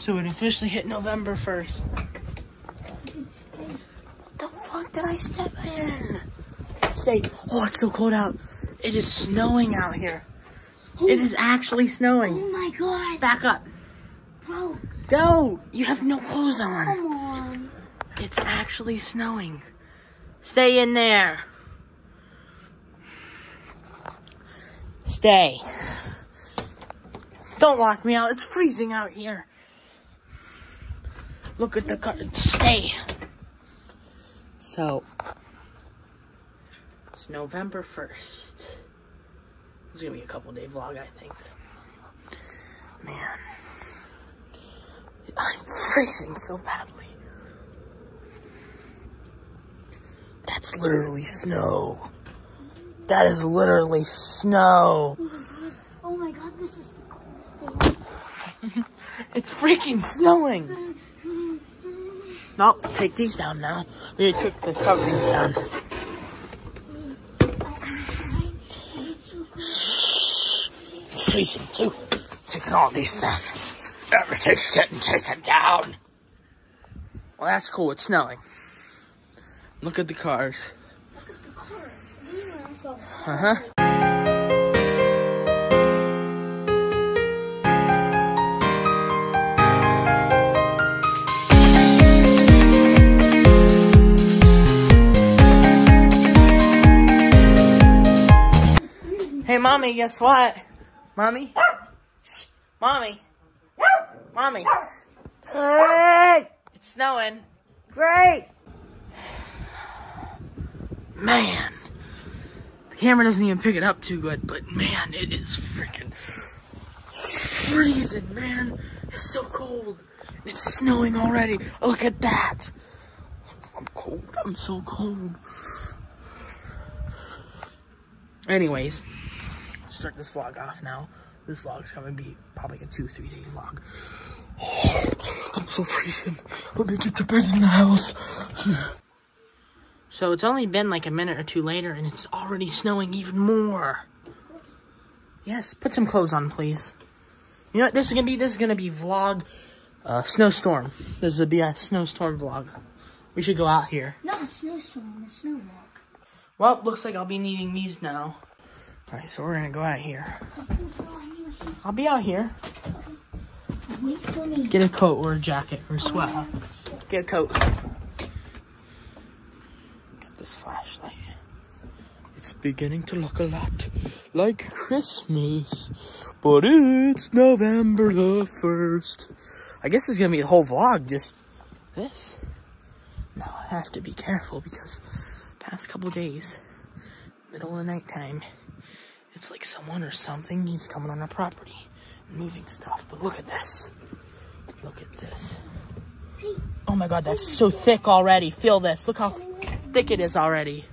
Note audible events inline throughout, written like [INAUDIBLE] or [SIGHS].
So it officially hit November 1st. The fuck did I step in? Stay. Oh, it's so cold out. It is snowing out here. It is actually snowing. Oh my god. Back up. Bro, Go. You have no clothes on. come on. It's actually snowing. Stay in there. Stay. Don't lock me out. It's freezing out here. Look at the car. Stay. So, it's November 1st. It's going to be a couple day vlog, I think. Man. I'm freezing so badly. That's literally snow. That is literally snow. Oh my god, this is the coldest day. [LAUGHS] It's freaking snowing. No, take these down now. We took the coverings down. Shh. Freezing too. Taking all these down. Everything's getting taken down. Well, that's cool. It's snowing. Look at the cars. Look at the cars. We Hey, mommy, guess what? Mommy? Shh. [COUGHS] Mommy? Mommy? Great! It's snowing. Great! Man. The camera doesn't even pick it up too good, but man, it is freaking freezing, man. It's so cold. It's snowing already. Look at that. I'm cold. I'm so cold. Anyways, start this vlog off now. This vlog's gonna be probably a two, three day vlog. [SIGHS] I'm so freezing. Let me get to bed in the house. [SIGHS] So it's only been like a minute or two later and it's already snowing even more. Yes, put some clothes on, please. You know what this is gonna be? This is gonna be vlog uh, snowstorm. This is a be a snowstorm vlog. We should go out here. not a snowstorm, a snow walk. Well, looks like I'll be needing these now. Alright, so we're gonna go out here. I'll be out here. Wait for me. Get a coat or a jacket or a sweater. Get a coat. Got this flashlight. It's beginning to look a lot like Christmas, but it's November the 1st. I guess it's gonna be a whole vlog, just this. Now I have to be careful because past couple days, middle of the night time, it's like someone or something needs coming on our property moving stuff. But look at this. Look at this. Oh my god, that's so thick already. Feel this. Look how thick it is already.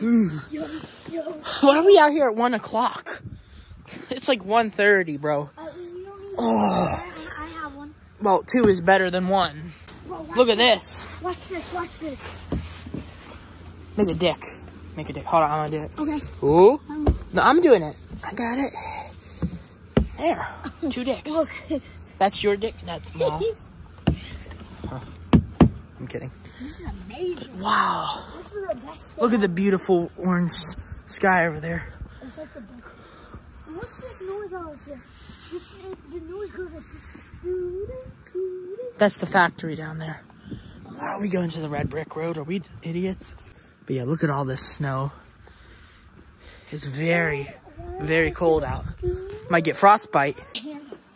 [SIGHS] Why are we out here at 1 o'clock? [LAUGHS] It's like 1.30, bro. You don't even Oh. I, I have one. Well, 2 is better than 1. Look at this. Watch this, watch this. Make a dick. Make a dick. Hold on, I'm gonna do it. Okay. Ooh. Um, No, I'm doing it. I got it. There. Two dicks. look. That's your dick? That's no. [LAUGHS] Huh. I'm kidding. This is amazing. Wow. This is the best. Look at the beautiful orange sky over there. It's like the best. What's this noise I was here? This, uh, the noise goes like. That's the factory down there. Why are we going to the red brick road? Are we idiots? But yeah, look at all this snow. It's very, very cold out. Might get frostbite.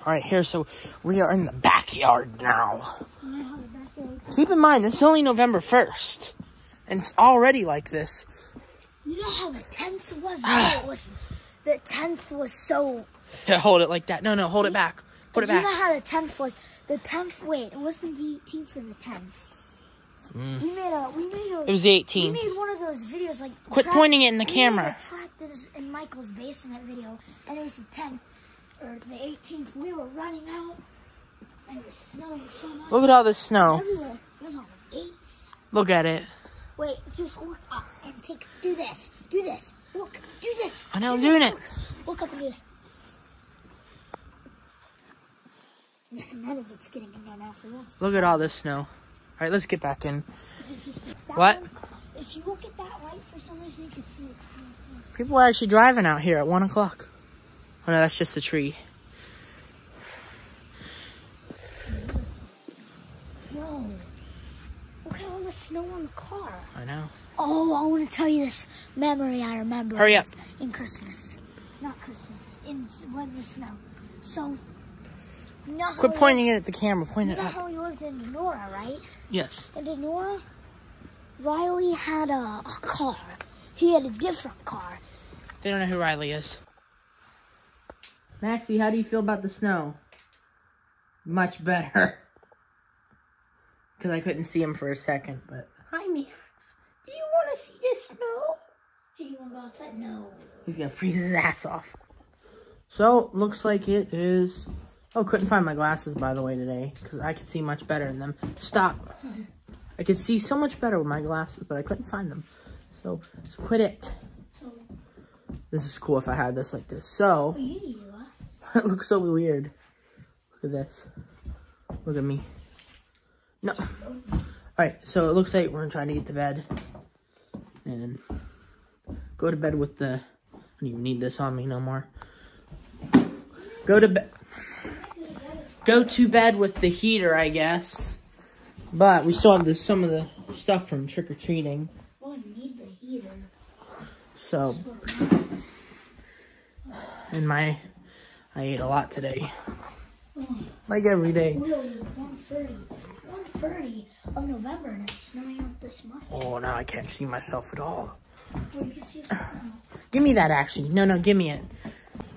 All right, here, so we are in the backyard now. And I have a backyard. Keep in mind, this is only November 1st. And it's already like this. You know how the tenth was? No, it [SIGHS] was the tenth was so. Yeah, [LAUGHS] hold it like that. No, no, hold it back. Put it you know how the tenth was? The tenth. Wait, it wasn't the eighteenth or the tenth. We made a. We made a. Mm. It was the 18th. we 18th. made one of those videos like. Quit track- pointing it in the we camera. Made a track that is in Michael's basement video, and it was the tenth or the eighteenth. We were running out, and it was snowing so much Look at all this snow. everywhere. It was on the. Look at it. Wait, just look up and take. Do this. Do this. Look. Do this. I know, do I'm this, doing it. Look. Look up and do this. None of it's getting in there now for. Look at all this snow. All right, let's get back in. What? one, if you look at that light, for some reason you can see it. People are actually driving out here at one o'clock. Oh no, that's just a tree. Whoa. Look at all the snow on the car. I know. Oh, I want to tell you this memory I remember. Hurry up. In Christmas. Not Christmas. In when the snow. So, know Quit how pointing it at the camera. Point We, it you know up. how he was in Nora, right? Yes. And in Nora, Riley had a, a car. He had a different car. They don't know who Riley is. Maxie, how do you feel about the snow? Much better. [LAUGHS] Because I couldn't see him for a second, but Hi, Max. Do you want to see the snow? Hey, you want go outside? No. he's going to freeze his ass off. So, looks like it is... Oh, couldn't find my glasses, by the way, today. Because I could see much better in them. Stop. I could see so much better with my glasses, but I couldn't find them. So, so quit it. So, This is cool if I had this like this. So, oh, you need your glasses. [LAUGHS] it looks so weird. Look at this. Look at me. No. Alright, so it looks like we're trying to get to bed. And go to bed with the... I don't even need this on me no more. Go to bed. Go to bed with the heater, I guess. But we still have the, some of the stuff from trick-or-treating. One needs a heater. So, and my, I ate a lot today. Oh. Like every day. Really, 130. 130 of November and it's snowing out this much. Oh, now I can't see myself at all. Well, you can see us now. Give me that, actually. No, no, give me it. All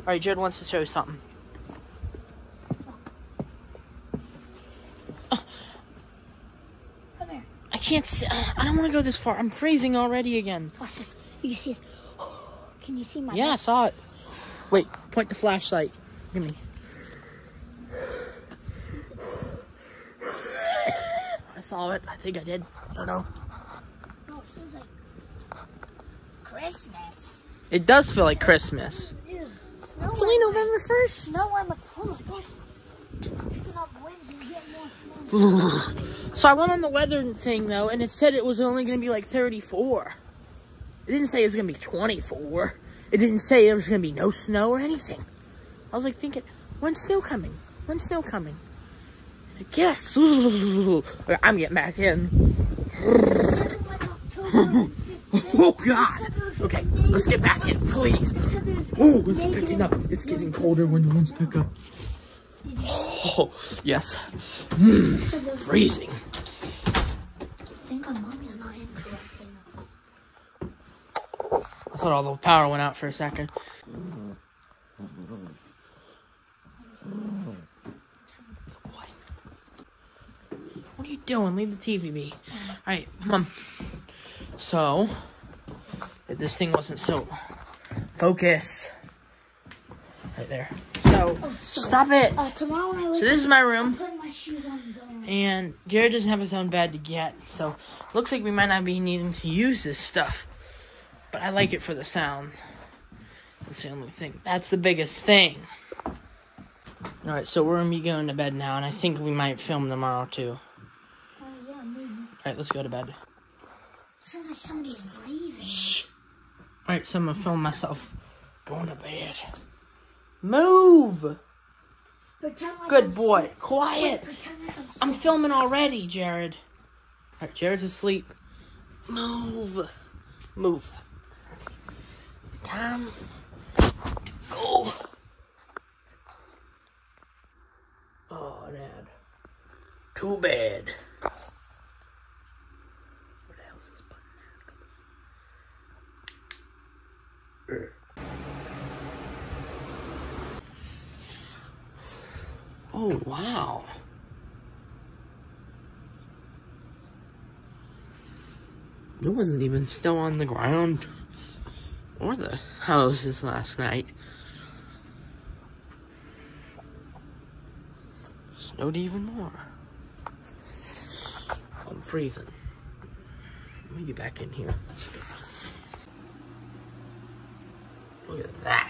right, Jared wants to show you something. Come here. I can't see. Uh, I don't want to go this far. I'm freezing already again. Watch this. You can see us. [GASPS] Can you see my Yeah, I saw it. Wait, point the flashlight. Give me. I saw it. I think I did. I don't know. Oh, it feels like Christmas. It does feel like Christmas. Dude, It's only November 1st. Snow and oh my gosh. [LAUGHS] So I went on the weather thing though, and it said it was only going to be like 34. It didn't say it was going to be 24. It didn't say there was going to be no snow or anything. I was like thinking, when's snow coming? When's snow coming? I guess. [LAUGHS] I'm getting back in. Said like October 15th. Oh God. Okay, let's get back in, please. Oh, it's picking up. It's getting colder when the winds pick up. Oh, yes. There's Freezing. I thought all the power went out for a second. What are you doing? Leave the TV be. Alright, mom. So, if this thing wasn't so. Focus. Right there. So, stop it. Uh, tomorrow when I So, this is my room. My on and Jared doesn't have his own bed yet, so looks like we might not be needing to use this stuff. But I like it for the sound. That's the only thing. That's the biggest thing. Alright, so we're gonna be going to bed now, and I think we might film tomorrow too. Uh, yeah, maybe. Alright, let's go to bed. Sounds like somebody's breathing. Shh. Alright, so I'm gonna film myself going to bed. Move! Good boy. Quiet! I'm filming already, Jared. Alright, Jared's asleep. Move. Move. Time to go. Oh, Dad. Too bad. Where the hell's this button at? Oh, wow. There wasn't even snow on the ground or the houses last night. Snowed even more. I'm freezing. Let me get back in here. Look at that.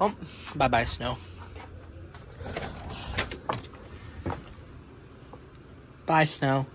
Oh, bye bye, snow. Bye, snow.